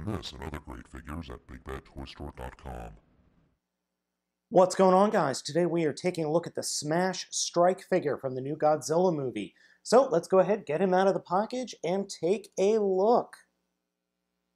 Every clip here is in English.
find this and other great figures at BigBadToyStore.com. What's going on, guys? Today we are taking a look at the Smash Strike figure from the new Godzilla movie. So let's go ahead, get him out of the package, and take a look.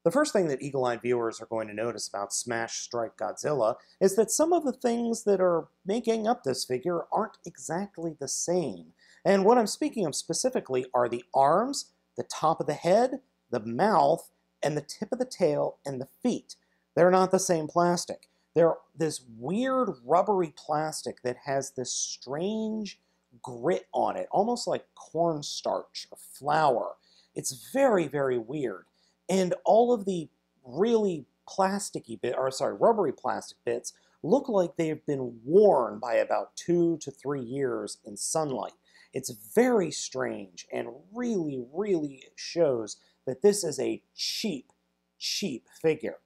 The first thing that eagle-eyed viewers are going to notice about Smash Strike Godzilla is that some of the things that are making up this figure aren't exactly the same. And what I'm speaking of specifically are the arms, the top of the head, the mouth, and the tip of the tail and the feet. They're not the same plastic. They're this weird rubbery plastic that has this strange grit on it, almost like cornstarch or flour. It's very, very weird. And all of the really plasticky bit, or sorry, rubbery plastic bits look like they've been worn by about two to three years in sunlight. It's very strange and really, really shows that this is a cheap, cheap figure.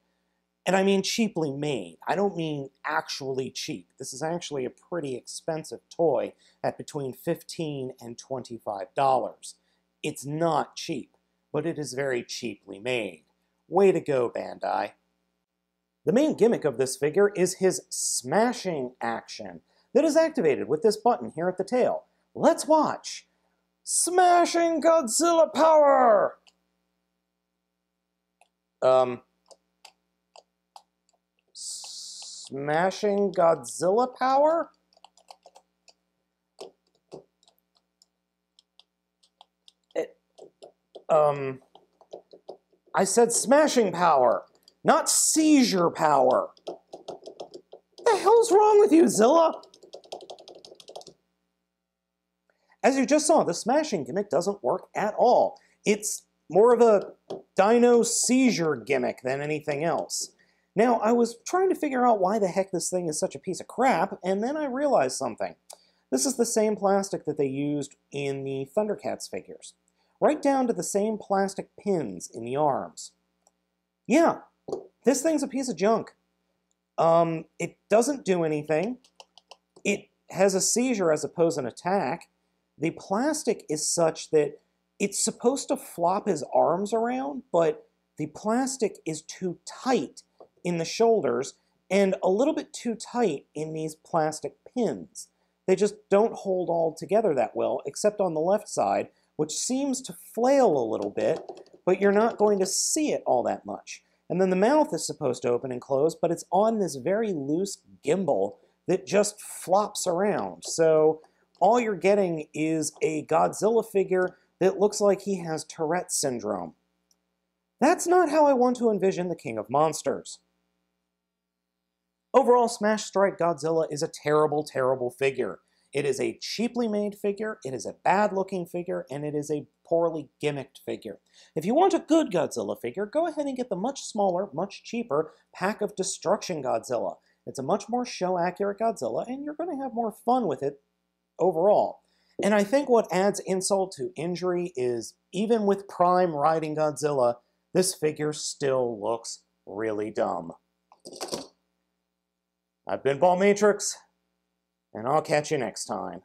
And I mean cheaply made. I don't mean actually cheap. This is actually a pretty expensive toy at between 15 and $25. It's not cheap, but it is very cheaply made. Way to go, Bandai. The main gimmick of this figure is his smashing action that is activated with this button here at the tail. Let's watch. Smashing Godzilla Power! Um, smashing Godzilla power? It, um, I said smashing power, not seizure power. What the hell's wrong with you, Zilla? As you just saw, the smashing gimmick doesn't work at all. It's more of a dino seizure gimmick than anything else. Now, I was trying to figure out why the heck this thing is such a piece of crap, and then I realized something. This is the same plastic that they used in the Thundercats figures. Right down to the same plastic pins in the arms. Yeah, this thing's a piece of junk. Um, it doesn't do anything. It has a seizure as opposed to an attack. The plastic is such that it's supposed to flop his arms around, but the plastic is too tight in the shoulders and a little bit too tight in these plastic pins. They just don't hold all together that well, except on the left side, which seems to flail a little bit, but you're not going to see it all that much. And then the mouth is supposed to open and close, but it's on this very loose gimbal that just flops around. So all you're getting is a Godzilla figure that looks like he has Tourette syndrome. That's not how I want to envision the King of Monsters. Overall, Smash Strike Godzilla is a terrible, terrible figure. It is a cheaply made figure, it is a bad-looking figure, and it is a poorly gimmicked figure. If you want a good Godzilla figure, go ahead and get the much smaller, much cheaper Pack of Destruction Godzilla. It's a much more show-accurate Godzilla, and you're going to have more fun with it overall. And I think what adds insult to injury is even with Prime riding Godzilla, this figure still looks really dumb. I've been Baltmatrix, and I'll catch you next time.